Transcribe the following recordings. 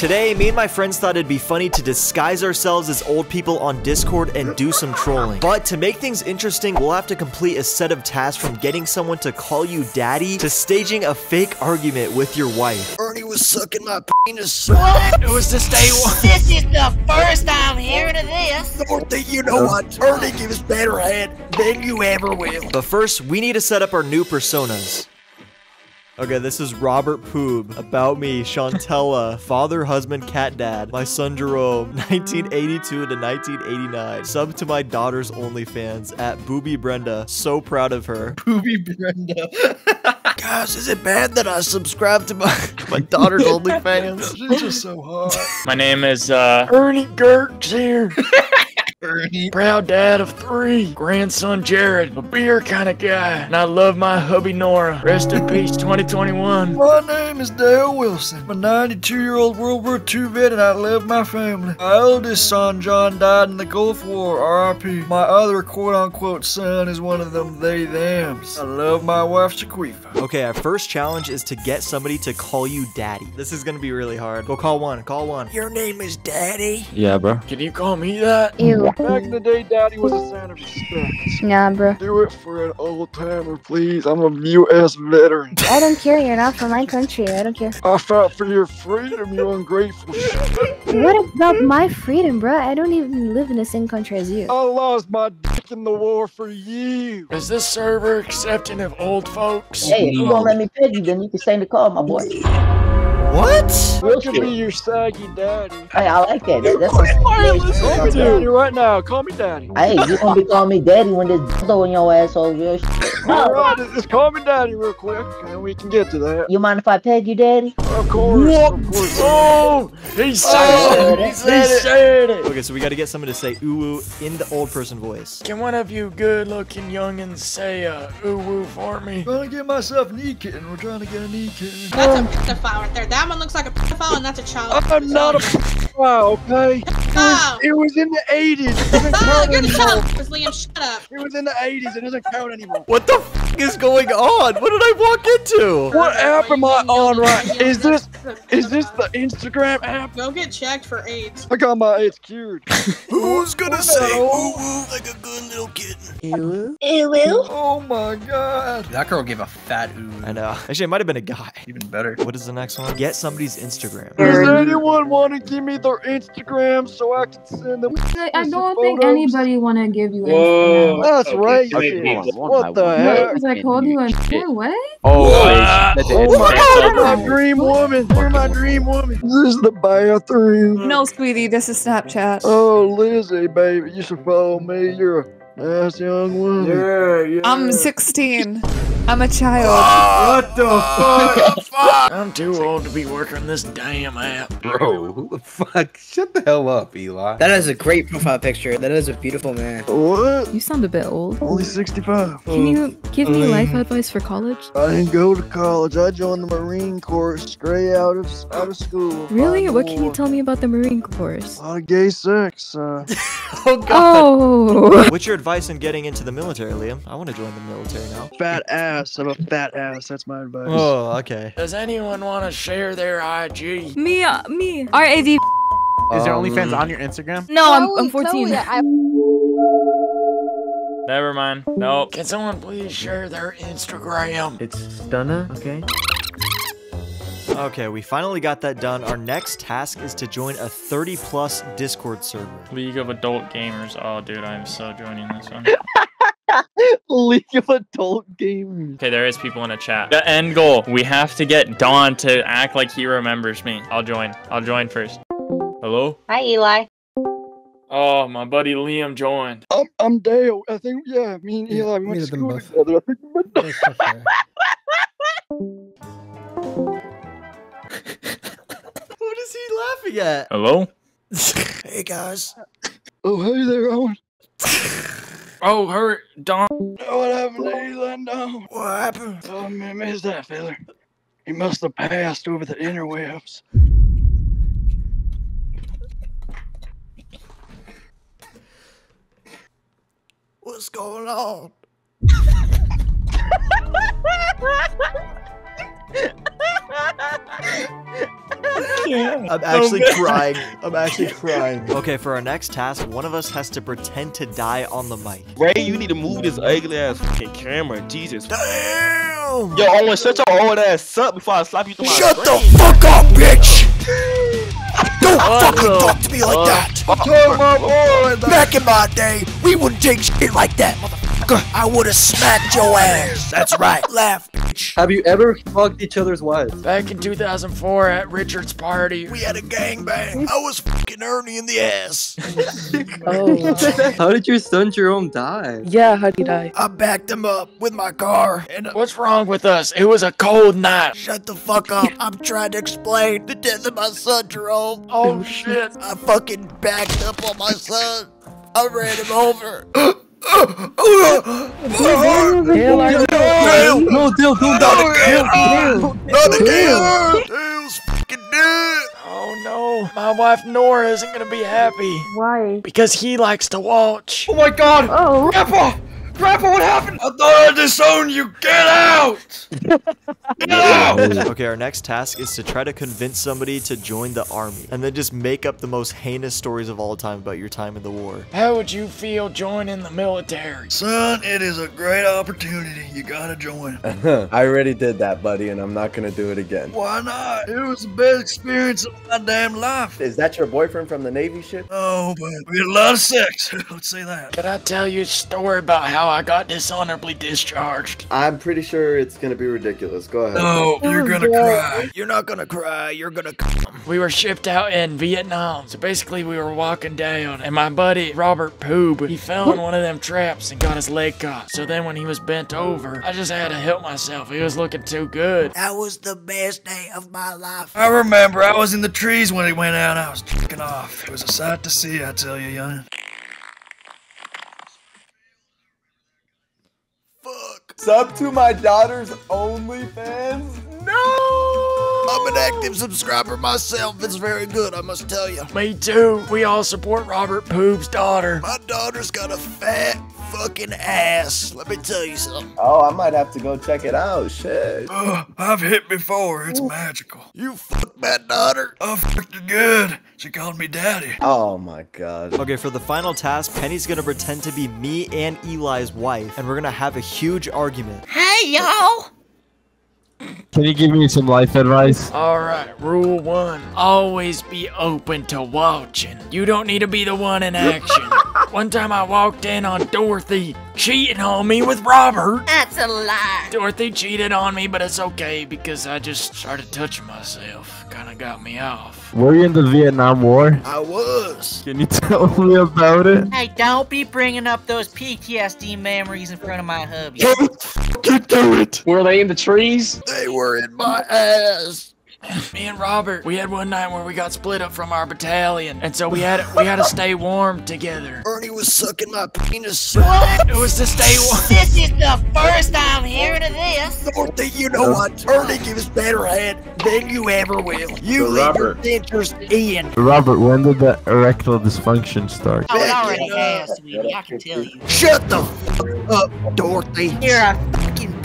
Today, me and my friends thought it'd be funny to disguise ourselves as old people on Discord and do some trolling. But to make things interesting, we'll have to complete a set of tasks from getting someone to call you daddy to staging a fake argument with your wife. Ernie was sucking my penis. What? It was this day one. This is the first I'm hearing of this. Dorothy, you know what? Ernie gives better head than you ever will. But first, we need to set up our new personas. Okay, this is Robert Poob. About me, Chantella. Father, husband, cat dad. My son Jerome. 1982 to 1989. Sub to my daughter's OnlyFans at Booby Brenda. So proud of her. Booby Brenda. Gosh, is it bad that I subscribe to my, my daughter's OnlyFans? She's just so hot. My name is uh Ernie Gertz here. Ernie. Proud dad of three. Grandson Jared. A beer kind of guy. And I love my hubby Nora. Rest in peace 2021. My name is Dale Wilson. I'm a 92 year old World War II vet and I love my family. My eldest son, John, died in the Gulf War, RIP. My other quote unquote son is one of them they thems. I love my wife, Shaquifa. Okay, our first challenge is to get somebody to call you daddy. This is gonna be really hard. Go call one. Call one. Your name is Daddy? Yeah, bro. Can you call me that? Ew. Back in the day, Daddy was a sign of respect. Nah, bro. Do it for an old timer, please. I'm a U.S. veteran. I don't care. You're not from my country. I don't care. I fought for your freedom, you ungrateful shit. What about my freedom, bro? I don't even live in the same country as you. I lost my dick in the war for you. Is this server accepting of old folks? Hey, if you won't let me pay you, then you can stay in the car, my boy. What? I could be your saggy daddy. Hey, I like that. that that's Call me daddy right now. Call me daddy. Hey, you gonna be calling me daddy when there's dildo in your asshole, real shit. All right, just call me daddy real quick, and we can get to that. You mind if I peg you, daddy? Of course, of course. Oh, he said Oh, it. he He said it. it. Okay, so we gotta get someone to say ooh ooh in the old person voice. Can one of you good-looking youngins say uh, ooh woo for me? I'm trying to get myself a knee kitten. We're trying to get a knee kitten. That's a pedophile right there. That one looks like a pedophile, and that's a child. I'm not a wow, okay? Oh, It was in the 80s. It doesn't oh count you're the anymore. child. Liam, shut up. It was in the 80s. It doesn't count anymore. What the f is going on? What did I walk into? What app am I on right? Is this is this the Instagram app? Go get checked for AIDS. I got my AIDS cured. Who's gonna say ooh ooh like a good little kitten? Ew. Oh my god. That girl gave a fat ooh. I know. Actually, it might have been a guy. Even better. What is the next one? Get somebody's Instagram. Does anyone want to give me their Instagram so I can send them? I I don't think photos? anybody want to give you Whoa. Instagram. That's Okay, right. okay, hold on, one What the heck? Because I called you a Shit. no way. Oh, What? Oh, oh my god, you're my dream woman. You're my dream woman. This is the bathroom. No, sweetie, this is Snapchat. Oh, Lizzie, baby, you should follow me. You're a nice young woman. Yeah, yeah. I'm 16. I'm a child. What the fuck? I'm too old to be working this damn app. Bro, who the fuck? Shut the hell up, Eli. That is a great profile picture. That is a beautiful man. What? You sound a bit old. Only 65. Can you give me life advice for college? I didn't go to college. I joined the Marine Corps straight out of out of school. Really? What can you tell me about the Marine Corps? A lot of gay sex. Uh, Oh god. Oh. What's your advice on getting into the military, Liam? I want to join the military now. fat ass. I'm a fat ass. That's my advice. Oh, okay. Does anyone want to share their IG? me, uh, me. R A V. Is there Um, OnlyFans on your Instagram? No, I'm, I'm 14. Never mind. Nope. Can someone please share their Instagram? It's Stunner, okay? Okay, we finally got that done. Our next task is to join a 30 plus Discord server. League of Adult Gamers. Oh, dude, I'm so joining this one. League of Adult Gamers. Okay, there is people in a chat. The end goal. We have to get Don to act like he remembers me. I'll join. I'll join first. Hello? Hi, Eli. Oh, my buddy Liam joined. I'm, I'm Dale. I think, yeah, me and Eli, we went to school together. I think we met What is he laughing at? Hello? Hey guys. Oh, hey there, Owen. Oh, her Don. Oh, what happened to Eli? No. What happened? Oh, man, missed that fella. He must have passed over the interwebs. What's going on? I'm actually crying. I'm actually crying. Okay, for our next task, one of us has to pretend to die on the mic. Ray, you need to move this ugly ass fucking camera. Jesus. Damn! Yo, Owen, shut your old ass up before I slap you through my Shut the fuck up, bitch! Don't oh, fucking talk to me like oh, that! Back in my day, we wouldn't take shit like that, motherfucker. I would've smacked your ass. That's right. Laugh, bitch. Have you ever fucked each other's wives? Back in 2004 at Richard's party. We had a gangbang. I was fucking Ernie in the ass. Oh. How did your son Jerome die? Yeah, how'd he die? I backed him up with my car and What's wrong with us? It was a cold night. shut the fuck up. I'm trying to explain the death of my son, Jerome. Oh, oh shit. I fucking backed up on my son. I ran him over. Dale, are you Dale! No, Dale, don't Not die. again! Not again! Dale's fucking dead! Oh no. My wife Nora isn't gonna be happy. Why? Because he likes to watch. Oh my god! Oh. Grandpa! Grandpa, what happened? I thought I disowned you! Get out! Get out! Okay, our next task is to try to convince somebody to join the army, and then just make up the most heinous stories of all time about your time in the war. How would you feel joining the military? Son, it is a great opportunity. You gotta join. I already did that, buddy, and I'm not gonna do it again. Why not? It was the best experience of my damn life. Is that your boyfriend from the Navy ship? Oh, but we had a lot of sex. Let's say that. Can I tell you a story about how I got dishonorably discharged? I'm pretty sure it's gonna be ridiculous. Go ahead. No, oh, you're gonna Oh, cry. You're not gonna cry, you're gonna come. We were shipped out in Vietnam. So basically, we were walking down, and my buddy Robert Poob, he fell in one of them traps and got his leg caught. So then, when he was bent over, I just had to help myself. He was looking too good. That was the best day of my life. I remember I was in the trees when he went out. I was jerking off. It was a sight to see, I tell you, young. Sub to my daughter's OnlyFans? No! I'm an active subscriber myself. It's very good, I must tell you. Me too. We all support Robert Poop's daughter. My daughter's got a fat fucking ass. Let me tell you something. Oh, I might have to go check it out. Shit. Oh, I've hit before. It's magical. You fuck my daughter. Oh, I fucked her good. She called me daddy. Oh my god. Okay, for the final task, Penny's gonna pretend to be me and Eli's wife, and we're gonna have a huge argument. Hey, y'all! Can you give me some life advice? Alright, rule one always be open to watching. You don't need to be the one in action. One time I walked in on Dorothy cheating on me with Robert. That's a lie. Dorothy cheated on me, but it's okay because I just started touching myself. Kinda got me off. Were you in the Vietnam War? I was. Can you tell me about it? Hey, don't be bringing up those PTSD memories in front of my hubby. Get to it. Were they in the trees? They were in my ass. Me and Robert, we had one night where we got split up from our battalion, and so we had we had to stay warm together. Ernie was sucking my penis. What? It was to stay warm. This is the first I'm hearing of this. Dorothy, you know what? Ernie gives better head than you ever will. You So, leave Robert. your dentures in. Robert, when did the erectile dysfunction start? Oh, it already has, sweetie. Uh, I can tell you. Shut the fuck up, Dorothy. You're a fucking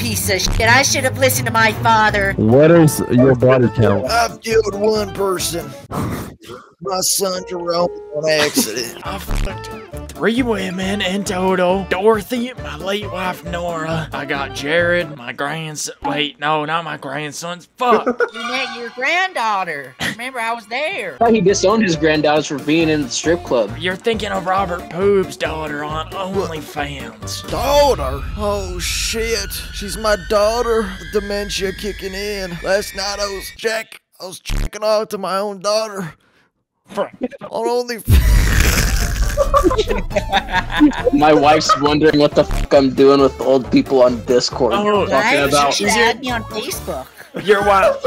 piece of shit. I should have listened to my father. What is your body count? I've killed one person. My son Jerome on accident. I fucked three women in total. Dorothy, my late wife Nora. I got Jared, my grandson. Wait, no, not my grandsons. Fuck. You met your granddaughter. Remember, I was there. thought he disowned his granddaughters for being in the strip club. You're thinking of Robert Poob's daughter on OnlyFans. Daughter? Oh shit. She's my daughter. The Dementia kicking in. Last night I was jack I was checking off to my own daughter. On only My wife's wondering what the fuck I'm doing with old people on Discord. Oh, talking Right? about. You should add me on Facebook. Your wife,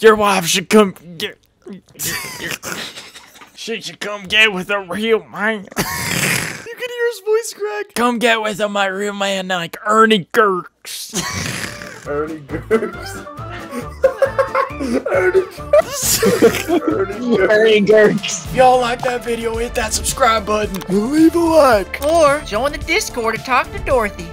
your wife should come get. She should come get with a real man. You can hear his voice crack. Come get with a my real man like Ernie Gerks. Ernie Gerks. Ernie Gerks. If y'all like that video, hit that subscribe button. Leave a like. Or join the Discord and talk to Dorothy.